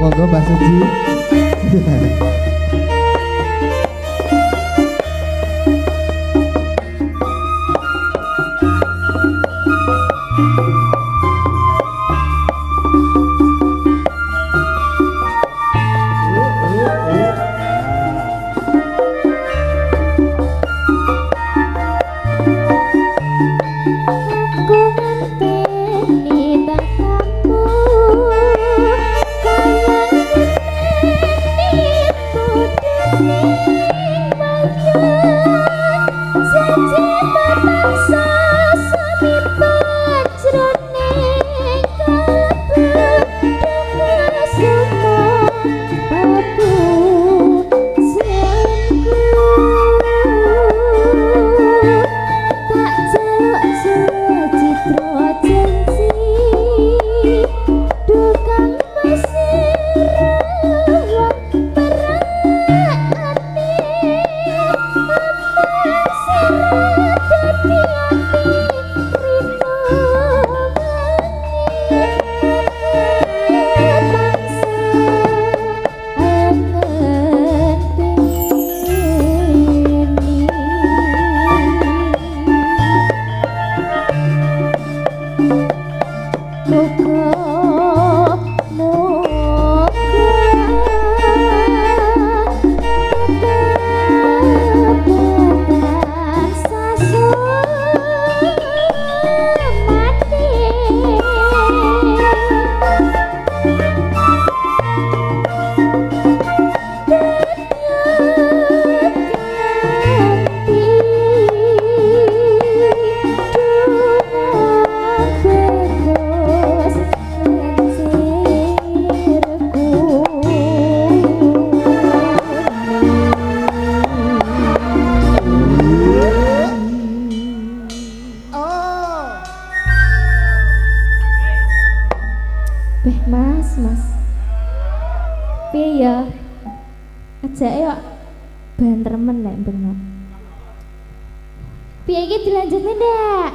Monggo Mbak Suci. Oh. Beh, Piye ya? Ajake yo bantermen lek bengok. Piye iki dilanjutne, Ndak?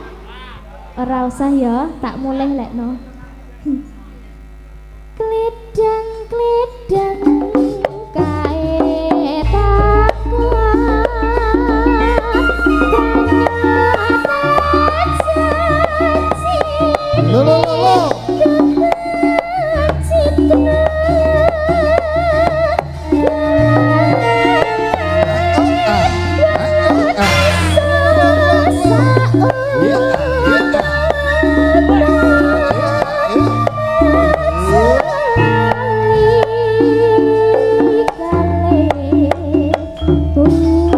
Ora usah ya, tak mulih lekno. Kledang kledang Oh